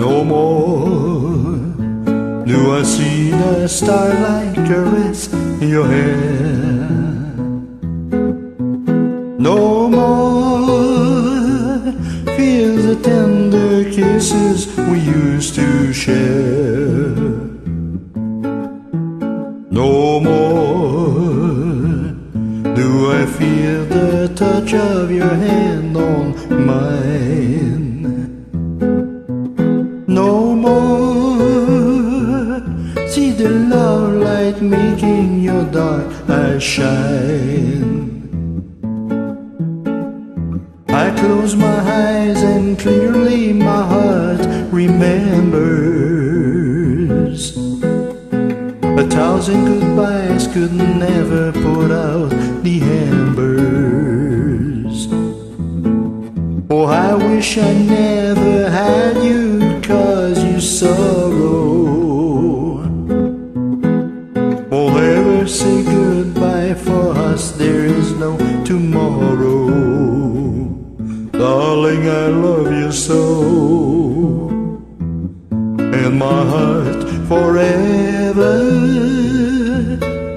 no more. Do I see the starlight caress your hair? No more feel the tender kisses we used to share. No more do I feel the touch of your hand on mine. See the love light making your dark eyes shine. I close my eyes and clearly my heart remembers. A thousand goodbyes could never put out the embers. Oh, I wish I never there is no tomorrow. Darling, I love you so. And my heart forever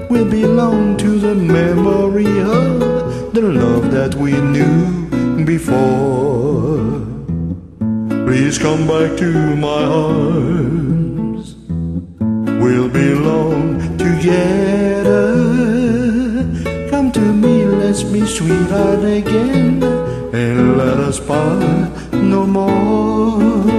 will belong to the memory of the love that we knew before. Please come back to my arms. We'll belong together. To me, let's be sweetheart again, and let us part no more.